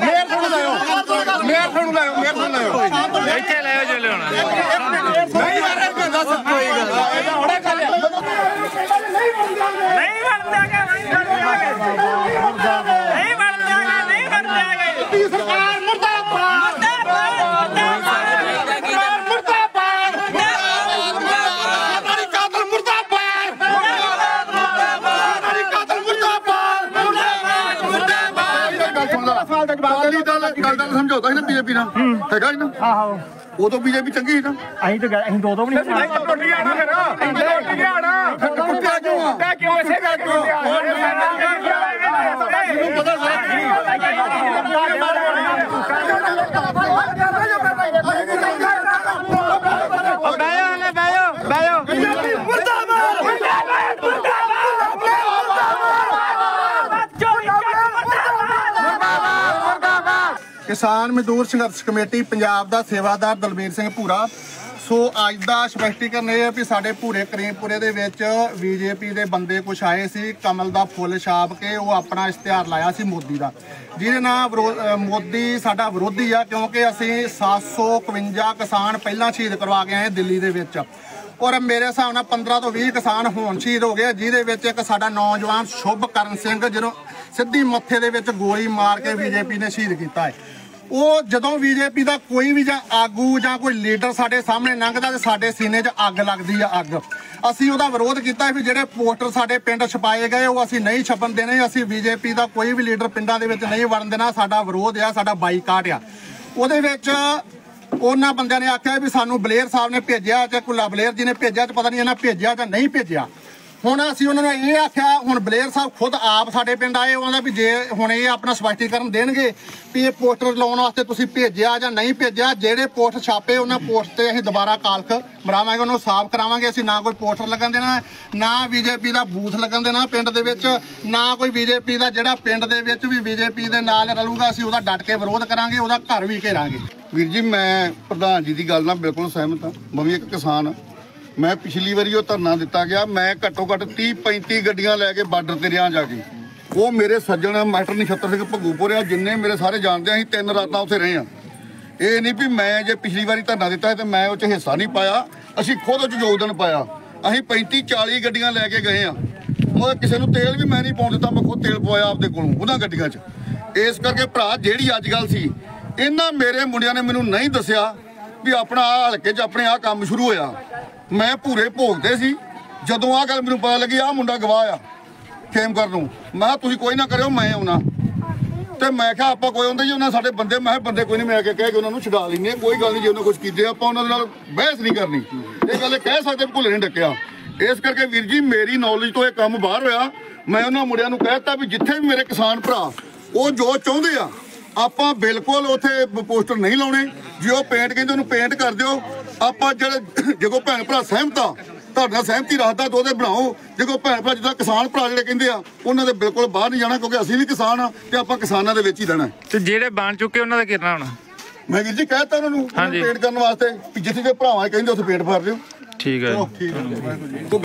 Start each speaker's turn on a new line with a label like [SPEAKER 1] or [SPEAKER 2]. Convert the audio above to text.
[SPEAKER 1] ਮੇਰ
[SPEAKER 2] ਤੁਹਾਨੂੰ ਲਾਇਓ।
[SPEAKER 1] ਮੇਰ ਤੁਹਾਨੂੰ ਲਾਇਓ ਮੇਰ ਤੁਹਾਨੂੰ
[SPEAKER 2] ਲਾਇਓ।
[SPEAKER 3] ਇੱਥੇ ਲਾਇਓ ਜੇ ਲਿਆਉਣਾ।
[SPEAKER 2] ਨਹੀਂ ਯਾਰ ਦੱਸ।
[SPEAKER 4] ਕੋਈ ਗੱਲ
[SPEAKER 2] ਨਾਲ ਸਮਝੌਤਾ ਸੀ ਨਾ ਬੀਜੇਪੀ ਨਾਲ। ਹੈਗਾ ਸੀ ਨਾ?
[SPEAKER 3] ਆਹੋ।
[SPEAKER 2] ਉਦੋਂ ਬੀਜੇਪੀ ਚੰਗੀ ਸੀ ਨਾ।
[SPEAKER 3] ਅਸੀਂ ਤਾਂ ਅਸੀਂ ਦੋ ਦੋ ਵੀ ਨਹੀਂ
[SPEAKER 4] ਗਿਆ ਨਾ ਫਿਰ। ਟੁੱਟ ਗਿਆ ਨਾ
[SPEAKER 2] ਫਿਰ ਟੁੱਟਿਆ ਕਿਉਂ ਆ
[SPEAKER 4] ਤਾਂ ਕਿਉਂ ਇਸੇ ਕਰਕੇ ਟੁੱਟਿਆ
[SPEAKER 2] ਮੈਨੂੰ ਪਤਾ
[SPEAKER 3] ਬਹਿਓ ਨਾ ਬਹਿਓ ਬਹਿਓ
[SPEAKER 2] ਕਿਸਾਨ ਮਜ਼ਦੂਰ ਸੰਘਰਸ਼ ਕਮੇਟੀ ਪੰਜਾਬ ਦਾ ਸੇਵਾਦਾਰ ਦਲਬੀਰ ਸਿੰਘ ਭੂਰਾ। ਸੋ ਅੱਜ ਦਾ ਸਪਸ਼ਟੀਕਰਨ ਇਹ ਹੈ ਵੀ ਸਾਡੇ ਭੂਰੇ ਕਰੀਮਪੁਰੇ ਦੇ ਵਿੱਚ ਬੀਜੇਪੀ ਦੇ ਬੰਦੇ ਕੁਛ ਆਏ ਸੀ, ਕਮਲ ਦਾ ਫੁੱਲ ਛਾਪ ਕੇ ਉਹ ਆਪਣਾ ਇਸ਼ਤਿਹਾਰ ਲਾਇਆ ਸੀ ਮੋਦੀ ਦਾ। ਜਿਹਦੇ ਨਾਲ ਵਿਰੋ- ਮੋਦੀ ਸਾਡਾ ਵਿਰੋਧੀ ਆ ਕਿਉਂਕਿ ਅਸੀਂ 751 ਕਿਸਾਨ ਪਹਿਲਾਂ ਸ਼ਹੀਦ ਕਰਵਾ ਕੇ ਆਏ ਦਿੱਲੀ ਦੇ ਵਿੱਚ। ਔਰ ਮੇਰੇ ਹਿਸਾਬ ਨਾਲ 15 ਤੋਂ 20 ਕਿਸਾਨ ਹੋਣ ਸ਼ਹੀਦ ਹੋ ਗਏ ਜਿਹਦੇ ਵਿੱਚ ਇੱਕ ਸਾਡਾ ਨੌਜਵਾਨ ਸ਼ੁਭਕਰਨ ਸਿੰਘ ਜਦੋਂ ਸਿੱਧੀ ਮੱਥੇ ਦੇ ਵਿੱਚ ਗੋਲੀ ਮਾਰ ਕੇ ਬੀਜੇਪੀ ਨੇ ਸ਼ਹੀਦ ਕੀਤਾ ਹੈ। ਉਹ ਜਦੋਂ ਬੀਜੇਪੀ ਦਾ ਕੋਈ ਵੀ ਜਾਂ ਆਗੂ ਜਾਂ ਕੋਈ ਲੀਡਰ ਸਾਡੇ ਸਾਹਮਣੇ ਲੰਘਦਾ ਤੇ ਸਾਡੇ ਸੀਨੇ 'ਚ ਅੱਗ ਲੱਗਦੀ ਆ ਅੱਗ। ਅਸੀਂ ਉਹਦਾ ਵਿਰੋਧ ਕੀਤਾ ਵੀ ਜਿਹੜੇ ਪੋਸਟਰ ਸਾਡੇ ਪਿੰਡ ਛਪਾਏ ਗਏ, ਉਹ ਅਸੀਂ ਨਹੀਂ ਛਪਣ ਦੇਣੇ, ਅਸੀਂ ਬੀਜੇਪੀ ਦਾ ਕੋਈ ਵੀ ਲੀਡਰ ਪਿੰਡਾਂ ਦੇ ਵਿੱਚ ਨਹੀਂ ਵੜਨ ਦੇਣਾ, ਸਾਡਾ ਵਿਰੋਧ ਆ, ਸਾਡਾ ਬਾਈਕਾਟ ਆ। ਉਹਦੇ ਵਿੱਚ ਉਹਨਾਂ ਬੰਦਿਆਂ ਨੇ ਆਖਿਆ ਵੀ ਸਾਨੂੰ ਬਲੇਅਰ ਸਾਹਿਬ ਨੇ ਭੇਜਿਆ ਜਾਂ ਕੁੱਲਾ ਬਲੇਅਰ ਜੀ ਨੇ ਭੇਜਿਆ ਤੇ ਪਤਾ ਨਹੀਂ ਇਹਨਾਂ ਭੇਜਿਆ ਜਾਂ ਨਹੀਂ ਭੇਜਿਆ। ਹੁਣ ਅਸੀਂ ਉਹਨਾਂ ਨੂੰ ਇਹ ਆਖਿਆ, ਹੁਣ ਬਲੇਅਰ ਸਾਹਿਬ ਖੁਦ ਆਪ ਸਾਡੇ ਪਿੰਡ ਆਏ ਉਹਨਾਂ ਦਾ ਵੀ ਜੇ ਹੁਣ ਇਹ ਆਪਣਾ ਸਪਸ਼ਟੀਕਰਨ ਦੇਣਗੇ ਵੀ ਇਹ ਪੋਸਟਰ ਲਾਉਣ ਵਾਸਤੇ ਤੁਸੀਂ ਭੇਜਿਆ ਜਾਂ ਨਹੀਂ ਭੇਜਿਆ, ਜਿਹੜੇ ਪੋਸਟ ਛਾਪੇ ਉਹਨਾਂ ਪੋਸਟ ਤੇ ਅਸੀਂ ਦੁਬਾਰਾ ਕਾਲਖ ਮਰਾਵਾਂਗੇ, ਉਹਨੂੰ ਸਾਫ਼ ਕਰਾਵਾਂਗੇ, ਅਸੀਂ ਨਾ ਕੋਈ ਪੋਸਟਰ ਲੱਗਣ ਦੇਣਾ, ਨਾ ਬੀਜੇਪੀ ਦਾ ਬੂਥ ਲੱਗਣ ਦੇਣਾ ਪਿੰਡ ਦੇ ਵਿੱਚ, ਨਾ ਕੋਈ ਬੀਜੇਪੀ ਦਾ ਜਿਹੜਾ ਪਿੰਡ ਦੇ ਵਿੱਚ ਵੀ ਬੀਜੇਪੀ ਦੇ ਨਾਲ ਰਲੂਗਾ, ਅਸੀਂ ਉਹਦਾ ਡਟ ਕੇ ਵਿਰੋਧ ਕਰਾਂਗੇ, ਉਹਦਾ ਘਰ ਵੀ ਘੇਰਾਂਗੇ। ਵੀਰ ਜੀ, ਮੈਂ ਪ੍ਰਧਾਨ ਜੀ ਦੀ ਗੱਲ ਨਾਲ ਬਿਲਕੁਲ ਸਹਿਮਤ ਹਾਂ, ਮੈਂ ਵੀ ਇੱਕ ਕਿਸਾਨ ਹਾਂ। ਮੈਂ ਪਿਛਲੀ ਵਾਰੀ ਉਹ ਧਰਨਾ ਦਿੱਤਾ ਗਿਆ, ਮੈਂ ਘੱਟੋ ਘੱਟ 30 35 ਗੱਡੀਆਂ ਲੈ ਕੇ ਬਾਰਡਰ ਤੇ ਰਿਆਂ ਜਾ ਕੇ। ਉਹ ਮੇਰੇ ਸੱਜਣ ਮਾਸਟਰ ਨਛੱਤਰ ਸਿੰਘ ਭੱਗੂਪੁਰ ਆ, ਜਿੰਨੇ ਮੇਰੇ ਸਾਰੇ ਜਾਣਦੇ ਆ, ਅਸੀਂ ਤਿੰਨ ਰਾਤਾਂ ਉੱਥੇ ਰਹੇ ਆ। ਇਹ ਨਹੀਂ ਵੀ ਮੈਂ ਜੇ ਪਿਛਲੀ ਵਾਰੀ ਧਰਨਾ ਦਿੱਤਾ ਹੈ ਤੇ ਮੈਂ ਉਹ ਚ ਹਿੱਸਾ ਨਹੀਂ ਪਾਇਆ, ਅਸੀਂ ਖੁਦ ਉਹ ਚ ਯੋਗਦਾਨ ਪਾਇਆ। ਅਸੀਂ 35 40 ਗੱਡੀਆਂ ਲੈ ਕੇ ਗਏ ਆ। ਉਹ ਕਿਸੇ ਨੂੰ ਤੇਲ ਵੀ ਮੈਂ ਨਹੀਂ ਪਾਉਣ ਦਿੱਤਾ, ਮੈਂ ਖੁਦ ਤੇਲ ਪਵਾਇਆ ਆਪਦੇ ਕੋਲੋਂ, ਉਹਨਾਂ ਗੱਡੀਆਂ 'ਚ। ਇਸ ਕਰਕੇ ਭਰਾ, ਜਿਹੜੀ ਅੱਜ ਗੱਲ ਸੀ, ਇਹਨਾਂ ਮੇਰੇ ਮੁੰਡਿਆਂ ਨੇ ਮੈਨੂੰ ਨਹੀਂ ਦੱਸਿਆ ਵੀ ਆਪਣਾ ਆਹ ਹਲਕੇ 'ਚ ਆਪਣੇ ਆਹ ਕੰਮ ਸ਼ੁਰੂ ਹੋਇਆ। ਮੈਂ ਪੂਰੇ ਭੋਗਦੇ ਸੀ। ਜਦੋਂ ਆਹ ਗੱਲ ਮੈਨੂੰ ਪਤਾ ਲੱਗੀ, ਆਹ ਮੁੰਡਾ ਗਵਾਹ ਆ ਖੇਮ ਕਰਨ ਨੂੰ। ਮੈਂ ਕਿਹਾ, ਤੁਸੀਂ ਕੋਈ ਨਾ ਕਰਿਓ, ਮੈਂ ਆਉਣਾ। ਤੇ ਮੈਂ ਕਿਹਾ, ਆਪਾਂ ਕੋਈ ਹੁੰਦਾ ਜੀ, ਉਹਨਾਂ ਸਾਡੇ ਬੰਦੇ। ਮੈਂ ਕਿਹਾ, ਬੰਦੇ ਕੋਈ ਨਹੀਂ ਮੈਂ ਕੇ ਕਹਿ ਕੇ ਉਹਨਾਂ ਨੂੰ ਛਡਾ ਲੈਂਦੇ ਕੋਈ ਗੱਲ ਨਹੀਂ ਜੇ ਉਹਨਾਂ ਕੁਝ ਕੀਤੇ, ਆਪਾਂ ਉਹਨਾਂ ਦੇ ਨਾਲ ਬਹਿਸ ਨਹੀਂ ਕਰਨੀ। ਇਹ ਗੱਲ ਕਹਿ ਸਕਦੇ ਵੀ ਭੁੱਲੇ ਨਹੀਂ ਡੱਕਿਆ। ਇਸ ਕਰਕੇ ਵੀਰ ਜੀ, ਮੇਰੀ ਨੌਲੇਜ ਤੋਂ ਇਹ ਕੰਮ ਬਾਹਰ ਹੋਇਆ। ਮੈਂ ਉਹਨਾਂ ਮੁੰਡਿਆਂ ਨੂੰ ਕਹਿਤਾ ਵੀ ਜਿੱਥੇ ਵੀ ਮੇਰੇ ਕਿਸਾਨ ਭਰਾ, ਉਹ ਜੋ ਚਾਹੁੰਦੇ ਆ ਆਪਾਂ ਬਿਲਕੁਲ ਉਥੇ ਪੋਸਟਰ ਨਹੀਂ ਲਾਉਣੇ। ਜੇ ਉਹ ਪੇਂਟ ਕਹਿੰਦੇ ਉਹਨੂੰ ਪੇਂਟ ਕਰ ਦਿਓ। ਆਪਾਂ ਜਿਹੜੇ ਜਦੋਂ ਭੈਣ ਭਰਾ ਸਹਿਮਤ ਤੁਹਾਡੇ ਸਹਿਮਤੀ ਰੱਖਦਾ ਤਾਂ ਉਹਦੇ ਬਣਾਓ। ਜਦੋਂ ਭੈਣ ਭਰਾ ਜਿੱਦਾਂ ਕਿਸਾਨ ਭਰਾ ਜਿਹੜੇ ਕਹਿੰਦੇ ਆ ਉਹਨਾਂ ਦੇ ਬਿਲਕੁਲ ਬਾਹਰ ਨਹੀਂ ਜਾਣਾ ਕਿਉਂਕਿ ਅਸੀਂ ਵੀ ਕਿਸਾਨ ਆ ਤੇ ਆਪਾਂ ਕਿਸਾਨਾਂ ਦੇ ਵਿੱਚ ਹੀ ਰਹਿਣਾ।
[SPEAKER 1] ਤੇ ਜਿਹੜੇ ਬਣ ਚੁੱਕੇ ਉਹਨਾਂ ਦਾ ਕਿਰਨਾ ਹੁਣ
[SPEAKER 2] ਮੈਂ ਵੀਰ ਜੀ ਕਹਿਤਾ ਉਹਨਾਂ ਨੂੰ। ਪੇਂਟ ਕਰਨ ਵਾਸਤੇ ਜਿੱਥੇ ਦੇ ਭਰਾਵਾਂ ਕਹਿੰਦੇ ਉੱਥੇ ਪੇਂਟ ਭਰ ਦਿਓ।
[SPEAKER 1] ਠੀਕ ਹੈ
[SPEAKER 2] ਠੀਕ ਹੈ